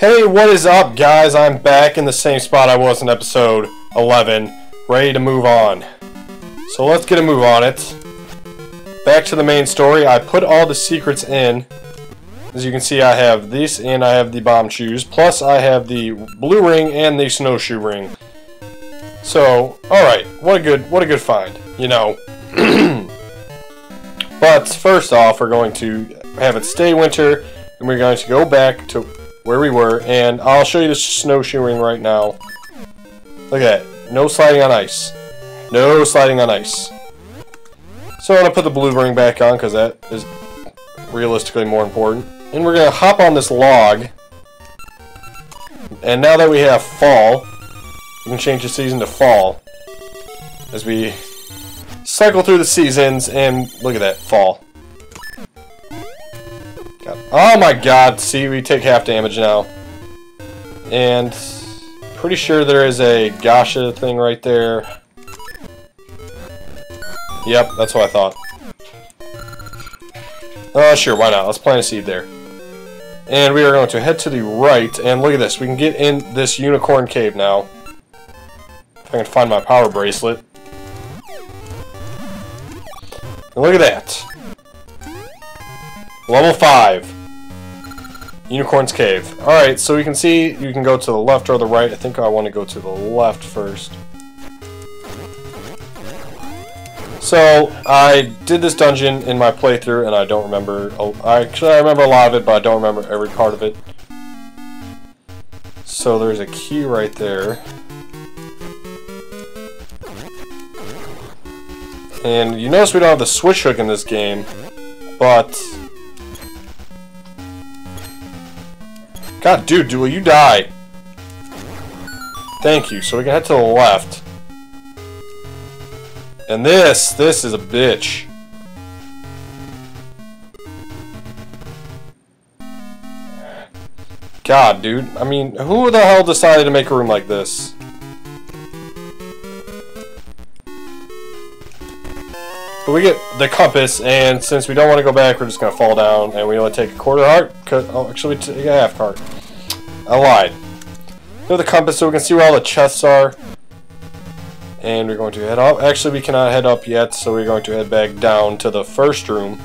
Hey, what is up, guys? I'm back in the same spot I was in episode 11, ready to move on. So let's get a move on it. Back to the main story. I put all the secrets in. As you can see, I have this and I have the bomb shoes. Plus, I have the blue ring and the snowshoe ring. So, alright, what a good what a good find, you know. but first off, we're going to have it stay winter, and we're going to go back to where we were, and I'll show you the snowshoe ring right now. Look at that. No sliding on ice. No sliding on ice. So I'm going to put the blue ring back on, because that is realistically more important. And we're going to hop on this log. And now that we have fall, we can change the season to fall. As we cycle through the seasons, and look at that, fall. Oh my god, see, we take half damage now. And pretty sure there is a Gasha thing right there. Yep, that's what I thought. Oh, sure, why not? Let's plant a seed there. And we are going to head to the right, and look at this. We can get in this unicorn cave now. If I can find my power bracelet. And look at that. Level 5. Unicorn's Cave. Alright, so you can see you can go to the left or the right. I think I want to go to the left first. So, I did this dungeon in my playthrough, and I don't remember... I Actually, I remember a lot of it, but I don't remember every part of it. So, there's a key right there. And you notice we don't have the switch hook in this game, but... God, dude, do you die? Thank you. So we can head to the left. And this, this is a bitch. God, dude. I mean, who the hell decided to make a room like this? But we get the compass, and since we don't want to go back, we're just going to fall down, and we only take a quarter heart. Oh, actually, we take a half heart. I lied. Have the compass so we can see where all the chests are. And we're going to head up. Actually, we cannot head up yet, so we're going to head back down to the first room.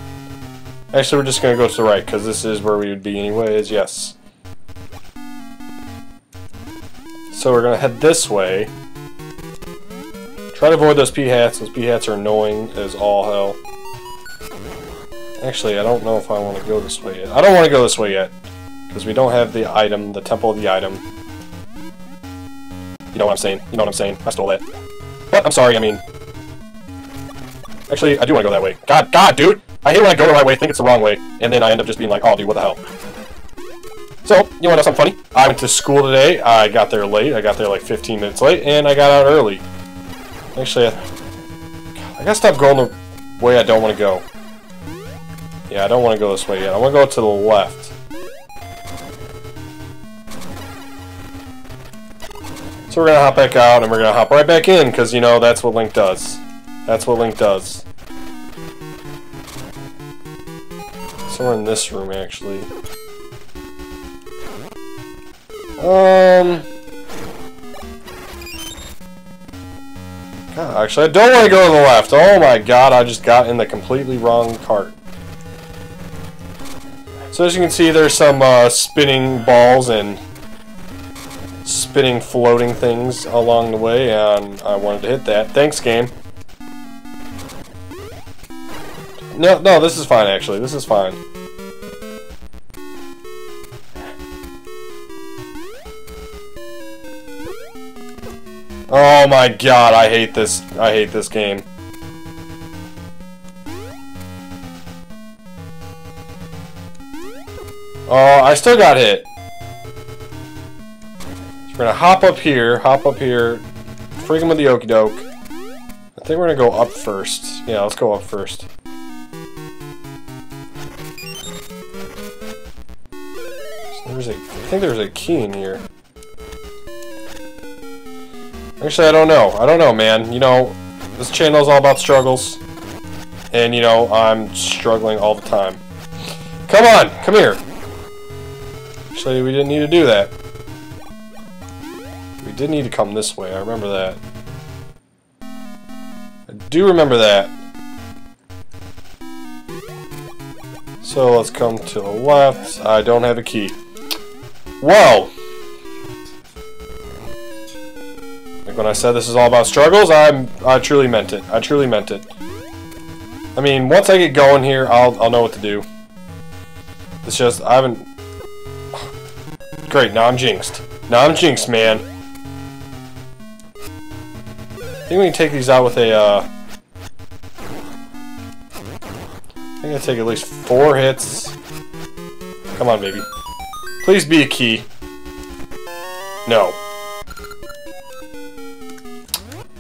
Actually, we're just going to go to the right, because this is where we would be anyways. Yes. So we're going to head this way. Try to avoid those P-hats. Those P-hats are annoying as all hell. Actually, I don't know if I want to go this way yet. I don't want to go this way yet. Because we don't have the item, the temple of the item. You know what I'm saying. You know what I'm saying. I stole that. But, I'm sorry, I mean... Actually, I do want to go that way. God, God, dude! I hate when I go the right way, think it's the wrong way, and then I end up just being like, oh, dude, what the hell? So, you want to know something funny? I went to school today, I got there late, I got there like 15 minutes late, and I got out early. Actually, I, I gotta stop going the way I don't want to go. Yeah, I don't want to go this way yet. I want to go to the left. So we're gonna hop back out, and we're gonna hop right back in, because, you know, that's what Link does. That's what Link does. So we're in this room, actually. Um... God, actually, I don't want to go to the left. Oh my god, I just got in the completely wrong cart. So as you can see, there's some uh, spinning balls and spinning floating things along the way, and I wanted to hit that. Thanks, game. No, no, this is fine, actually. This is fine. Oh my god, I hate this. I hate this game. Oh, I still got hit. So we're gonna hop up here, hop up here, freak him with the okey doke. I think we're gonna go up first. Yeah, let's go up first. So there's a, I think there's a key in here. Actually, I don't know. I don't know, man. You know, this channel is all about struggles. And, you know, I'm struggling all the time. Come on! Come here! Actually, we didn't need to do that. We did need to come this way, I remember that. I do remember that. So let's come to the left. I don't have a key. Whoa! Like when I said this is all about struggles, I'm I truly meant it. I truly meant it. I mean, once I get going here, I'll I'll know what to do. It's just I haven't. Great, now I'm jinxed. Now I'm jinxed, man. I think we can take these out with a. Uh, I think I take at least four hits. Come on, baby. Please be a key. No.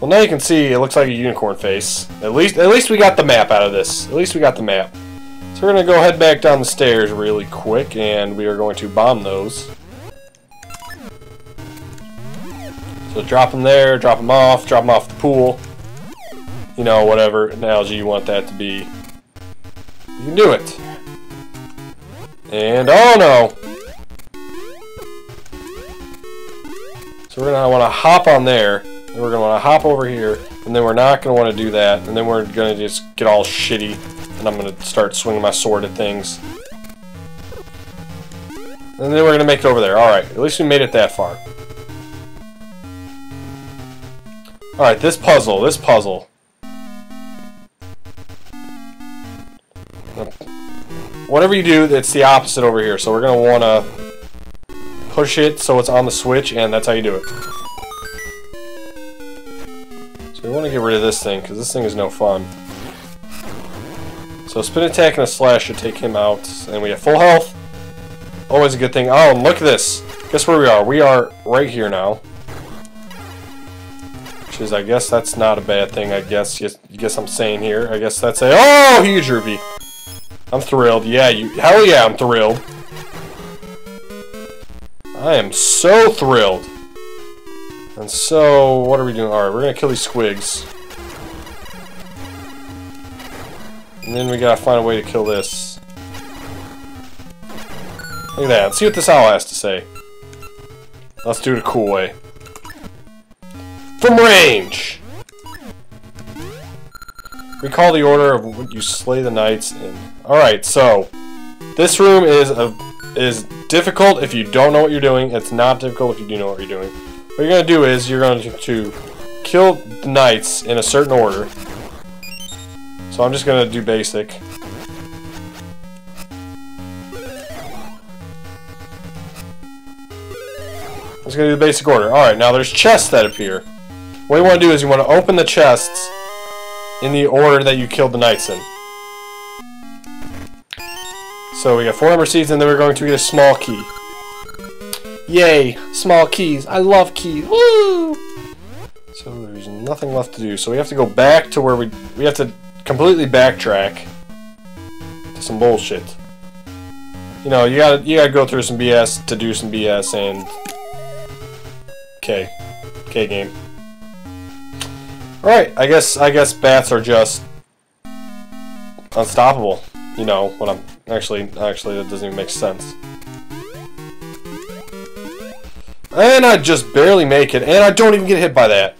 Well, now you can see it looks like a unicorn face. At least, at least we got the map out of this. At least we got the map. So we're gonna go head back down the stairs really quick, and we are going to bomb those. So drop them there, drop them off, drop them off the pool. You know, whatever analogy you want that to be. You can do it. And oh no! So we're gonna want to hop on there. We're gonna want to hop over here, and then we're not gonna want to do that, and then we're gonna just get all shitty, and I'm gonna start swinging my sword at things. And then we're gonna make it over there. All right, at least we made it that far. All right, this puzzle, this puzzle. Whatever you do, it's the opposite over here. So we're gonna want to push it so it's on the switch, and that's how you do it. We want to get rid of this thing, because this thing is no fun. So spin attack and a slash should take him out, and we have full health. Always a good thing. Oh, and look at this. Guess where we are? We are right here now. Which is, I guess that's not a bad thing, I guess. Yes, guess I'm saying here. I guess that's a... Oh, huge ruby. I'm thrilled. Yeah, you... Hell yeah, I'm thrilled. I am so thrilled. And so, what are we doing? Alright, we're gonna kill these squigs. And then we gotta find a way to kill this. Look at that. Let's see what this owl has to say. Let's do it a cool way. From range! Recall the order of what you slay the knights in. Alright, so this room is a is difficult if you don't know what you're doing. It's not difficult if you do know what you're doing. What you're gonna do is you're going to, to kill knights in a certain order. So I'm just gonna do basic. I'm just gonna do the basic order. Alright, now there's chests that appear. What you want to do is you want to open the chests in the order that you killed the knights in. So we got four ember seeds and then we're going to get a small key. Yay! Small keys. I love keys. Woo! So there's nothing left to do. So we have to go back to where we... We have to completely backtrack to some bullshit. You know, you gotta, you gotta go through some BS to do some BS and... Okay. Okay, game. Alright, I guess I guess bats are just unstoppable. You know, what I'm actually actually that doesn't even make sense. And I just barely make it, and I don't even get hit by that.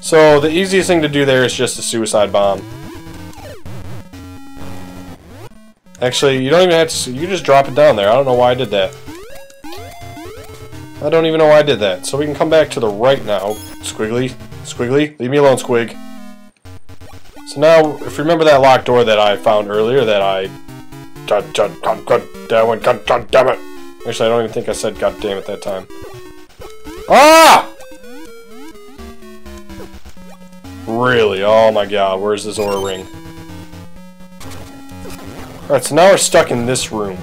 So the easiest thing to do there is just a suicide bomb. Actually, you don't even have to, you just drop it down there. I don't know why I did that. I don't even know why I did that. So we can come back to the right now. Squiggly. Squiggly. Leave me alone, Squig. So now, if you remember that locked door that I found earlier that I... God, God, God, God, damn it, God, God damn it. Actually, I don't even think I said God damn it that time. Ah! Really? Oh my god, where's this Aura Ring? Alright, so now we're stuck in this room.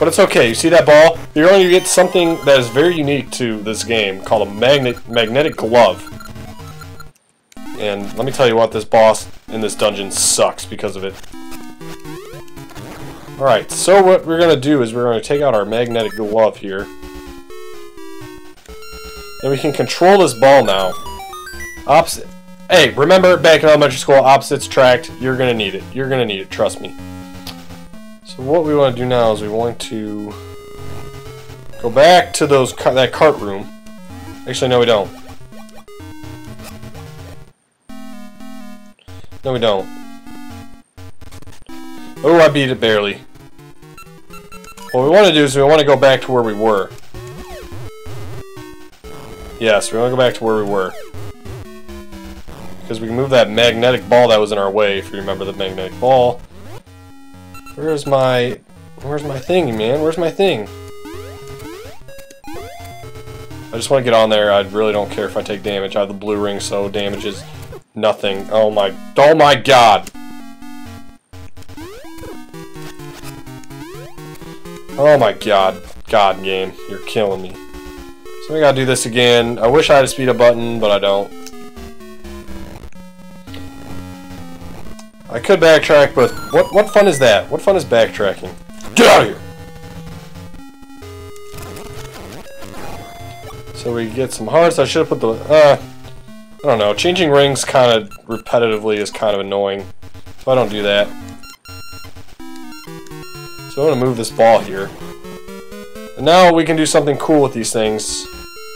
But it's okay. You see that ball? You're only going to get something that is very unique to this game called a magnet magnetic glove. And let me tell you what, this boss in this dungeon sucks because of it. Alright, so what we're going to do is we're going to take out our magnetic glove here. And we can control this ball now. Opposite. Hey, remember back in elementary school, opposites tracked. You're going to need it. You're going to need it, trust me. So what we want to do now is we want to go back to those that cart room. Actually, no, we don't. No, we don't. Oh, I beat it barely. What we want to do is we want to go back to where we were. Yes, we want to go back to where we were. Because we can move that magnetic ball that was in our way, if you remember the magnetic ball. Where's my... Where's my thing, man? Where's my thing? I just want to get on there. I really don't care if I take damage. I have the blue ring, so damage is nothing. Oh my... Oh my god! Oh my god. God game. You're killing me. So we gotta do this again. I wish I had a speed up button, but I don't. I could backtrack, but what what fun is that? What fun is backtracking? Get out of here! So we get some hearts. I should have put the... Uh, I don't know. Changing rings kind of repetitively is kind of annoying. So I don't do that. So I'm going to move this ball here. And now we can do something cool with these things.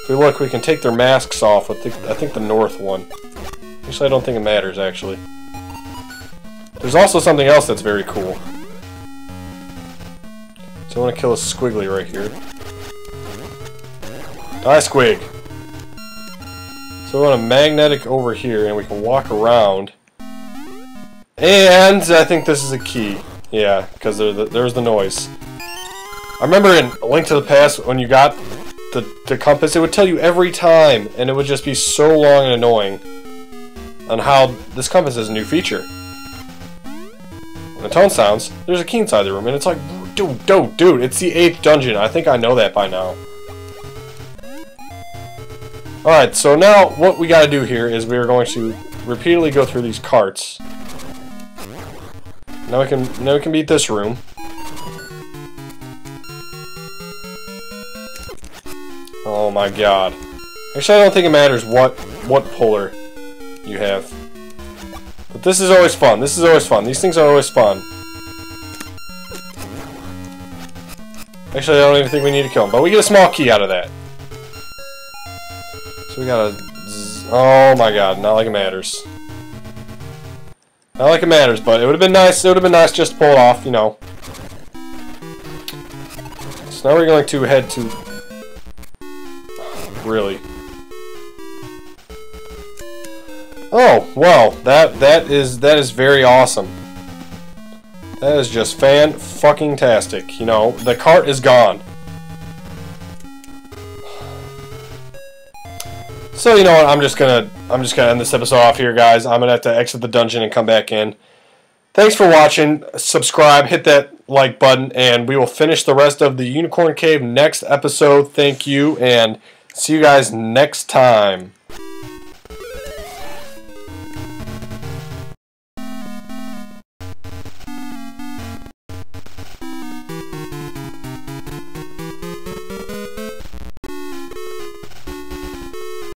If we look, we can take their masks off with, the, I think, the north one. Actually, I don't think it matters, actually. There's also something else that's very cool. So I want to kill a squiggly right here. Die, squig! So we want a magnetic over here, and we can walk around. And I think this is a key. Yeah, because the, there's the noise. I remember in A Link to the Past, when you got the, the compass, it would tell you every time, and it would just be so long and annoying on how this compass is a new feature. And the tone sounds, there's a key inside the room, and it's like, dude, dude, dude, it's the 8th dungeon. I think I know that by now. Alright, so now what we gotta do here is we are going to repeatedly go through these carts. Now we can now we can beat this room. Oh my god. Actually I don't think it matters what what puller you have. But this is always fun. This is always fun. These things are always fun. Actually, I don't even think we need to kill him, but we get a small key out of that. So we got a... Oh my god, not like it matters. Not like it matters, but it would have been nice. It would have been nice just to pull it off, you know. So now we're going to head to... Really? Oh, well, that that is that is very awesome. That is just fan fucking tastic. You know, the cart is gone. So you know what? I'm just gonna I'm just gonna end this episode off here, guys. I'm gonna have to exit the dungeon and come back in. Thanks for watching. Subscribe, hit that like button, and we will finish the rest of the Unicorn Cave next episode. Thank you, and see you guys next time.